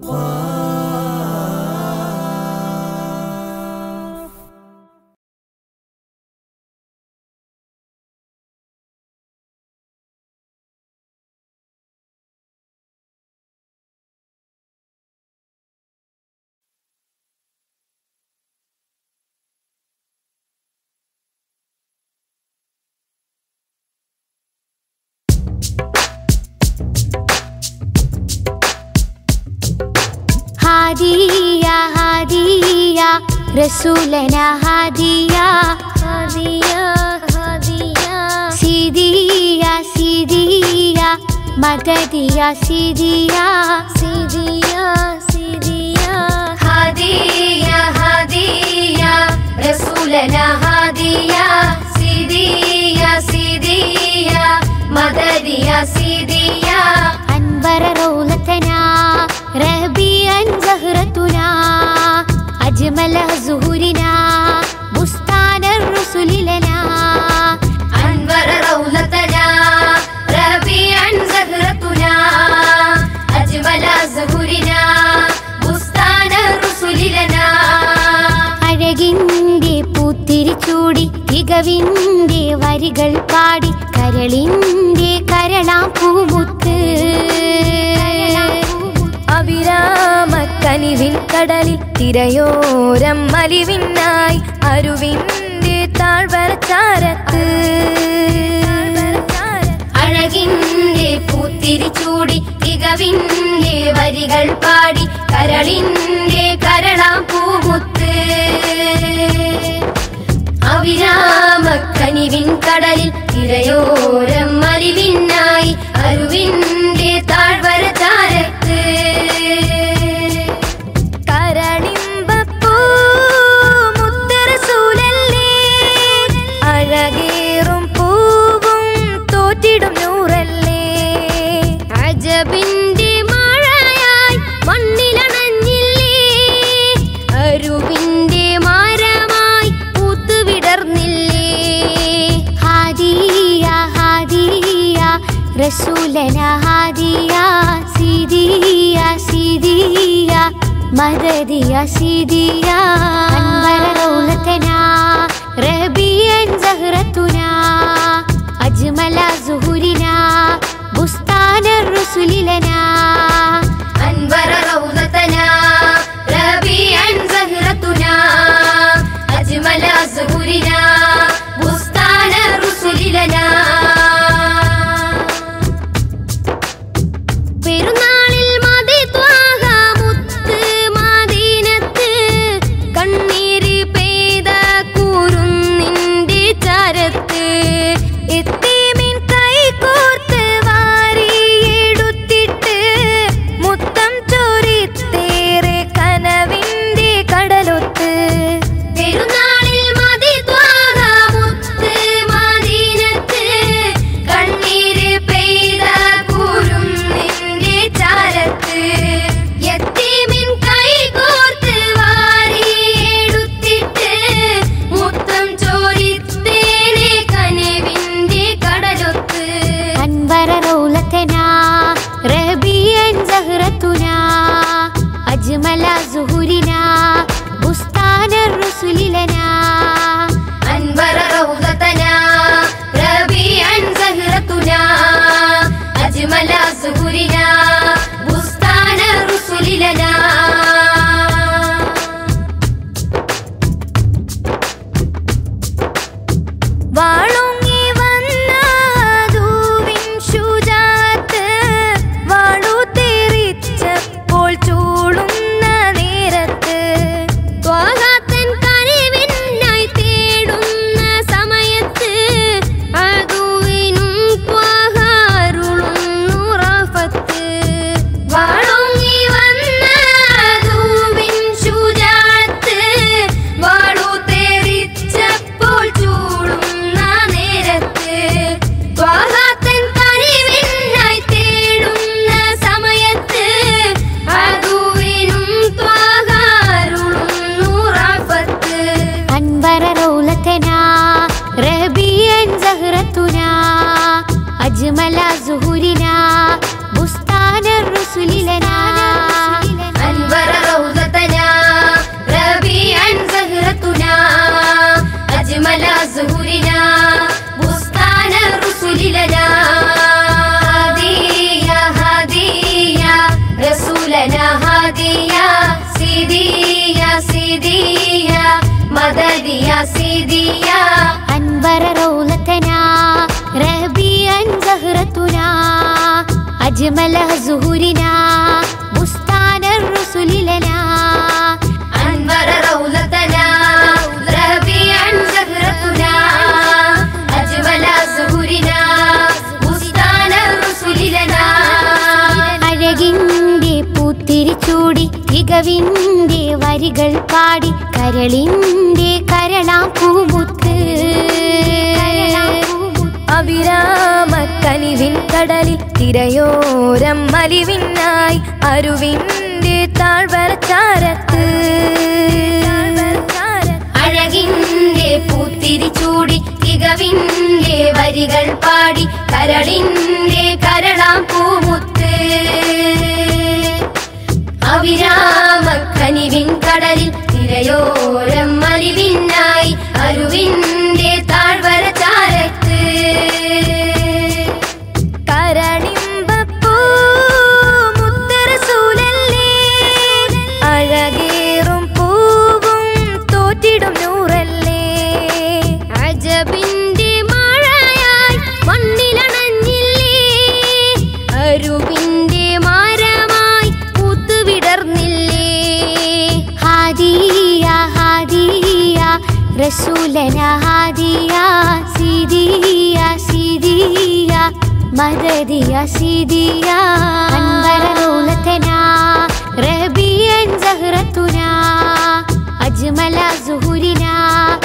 花 रसूल नहा दिया हदिया हदिया। सीधिया सीधिया मददिया सीधिया सीधिया सीधिया हदिया हदिया रसूल नहा दिया सीधिया തികവിന്റെ വരികൾ പാടി കരളിന്റെ കരളാം പൂമുത്ത് അവിരാമ കനിവിൻ കടലിൽ തിരയോരം മലിവിനായി അരുവിന്റെ താഴ്വരച്ചാരത്ത്. അഴകിന്റെ പൂത്തിരിച്ചൂടി തികവിന്റെ വരികൾ പാടി കരളിന്റെ കരളാം കനിവിൻ കടലിൽ തിരയോരം അറിവിനായി അരുവിന്റെ താഴ്വരച്ചാരത്ത് मदरिया शिदिया أجمل زهورنا بستان الرسل لنا أنور روضتنا ربيعا زهرتنا أجمل زهورنا بستان الرسل لنا أجمل زهورنا بستان الرسل لنا أنور روضتنا ربيعا زهرتنا أجمل زهورنا بستان الرسل لنا അഴകിൻ്റെ പൂത്തിരിച്ചൂടി തികവിൻ്റെ വരികൾ പാടി കരളിൻ്റെ കരളാം പൂമുത്ത് അവിരാമ കനിവിൻ കടലിൽ തിരയോരം മലിവിന്നായി അരുവിന്റെ താഴ്വരച്ചാരത്ത്. അഴകിന്റെ പൂത്തിരിച്ചൂടി തികവിന്റെ വരികൾ പാടി കരളിന്റെ കരളാം പൂമുത്ത്. അവിരാമ കനിവിൻ കടലിൽ തിരയോരം മലിവിന്നായി അരുവിന്റെ رسولنا هادي يا سيدي يا سيدي يا مددي يا سيدي يا أنبر دولتنا رهبيا زهرتنا أجمل زهورنا